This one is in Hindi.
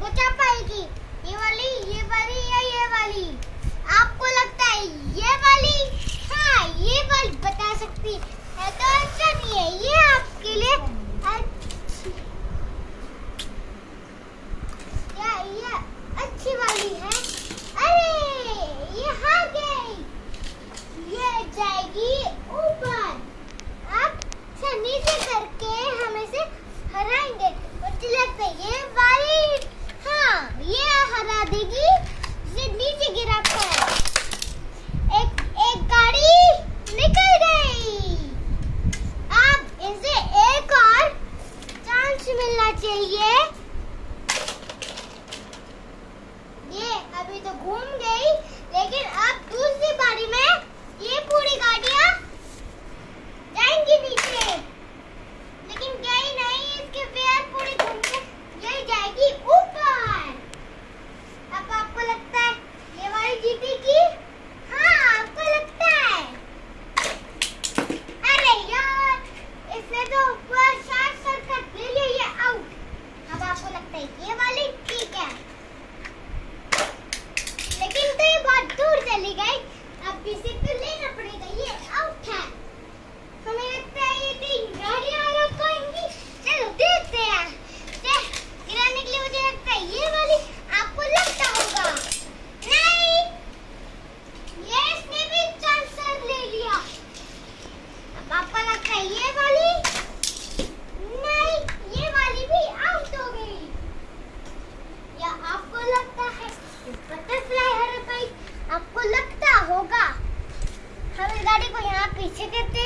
वो चल पाएगी? ये वाली चाहिए? ये अभी तो घूम गई, लेकिन अब दूसरी बारी में ये पूरी गाड़िया जाएँगी नीचे। लेकिन गई नहीं, इसके पैर पूरी घूम के यही जाएगी ऊपर। अब आपको लगता है ये वाली जीतेगी हाँ आपको लगता है। अरे यार, इसने तो ऊपर बटरफ्लाई हर भाई आपको लगता होगा। हम इस गाड़ी को यहाँ पीछे करते